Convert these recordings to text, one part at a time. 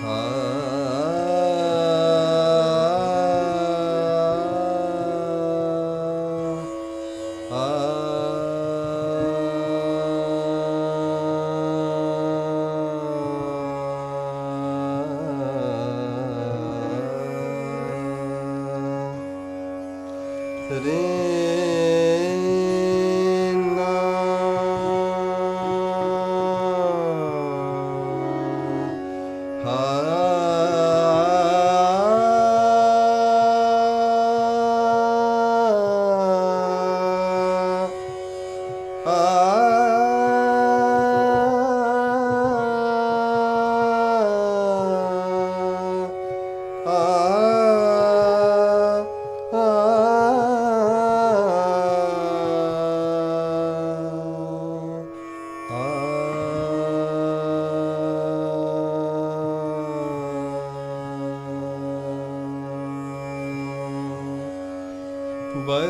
Huh? it in. मृ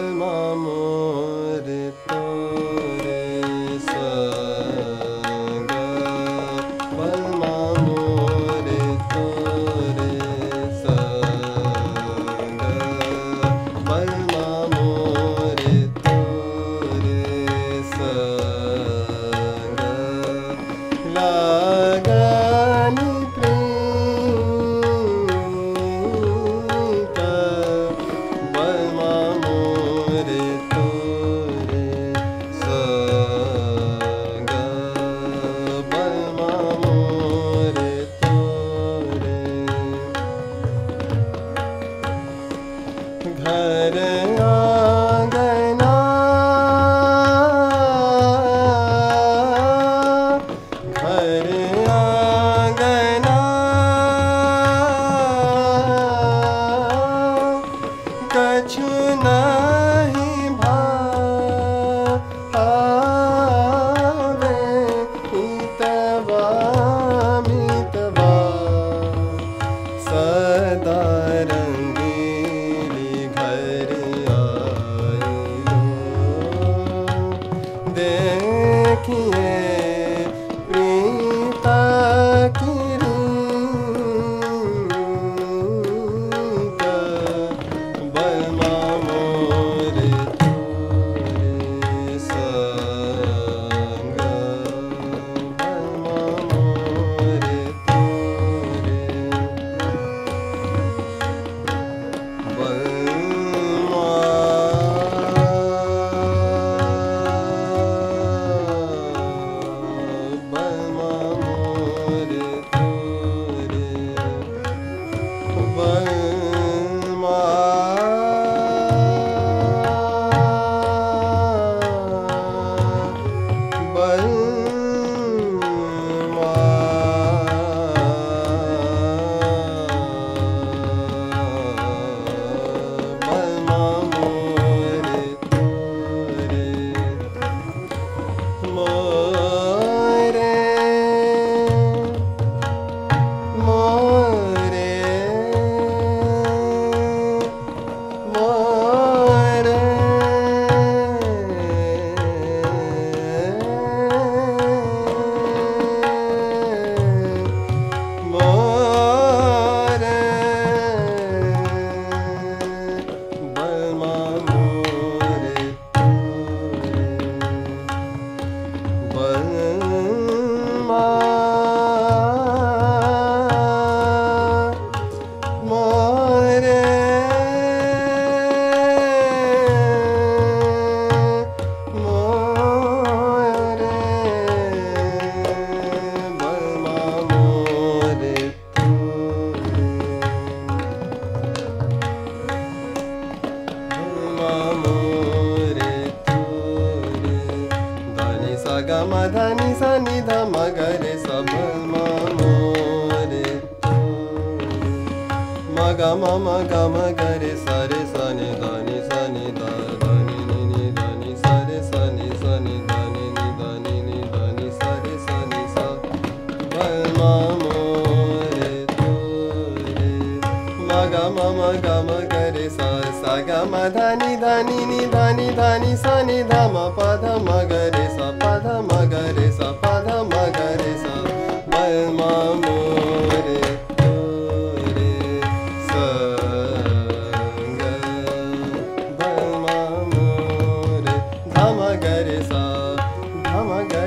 啊 गा मा गा मा गे सा निी सा निी सा े सा सा मा गा मा गा मा गरे सा गा धानि धानि निधानी धानि सा नि पा धे सा मा गे सा Rama